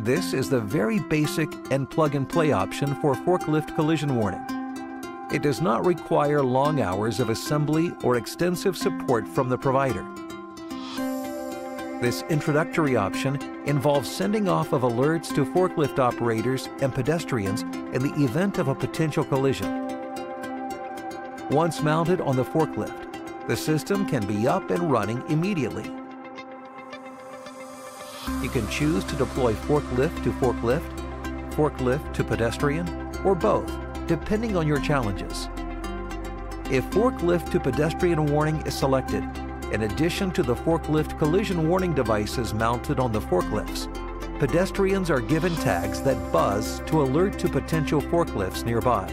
This is the very basic and plug-and-play option for forklift collision warning. It does not require long hours of assembly or extensive support from the provider. This introductory option involves sending off of alerts to forklift operators and pedestrians in the event of a potential collision. Once mounted on the forklift, the system can be up and running immediately. You can choose to deploy forklift to forklift, forklift to pedestrian, or both, depending on your challenges. If forklift to pedestrian warning is selected, in addition to the forklift collision warning devices mounted on the forklifts, pedestrians are given tags that buzz to alert to potential forklifts nearby.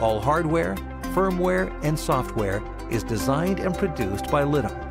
All hardware, firmware, and software is designed and produced by Litum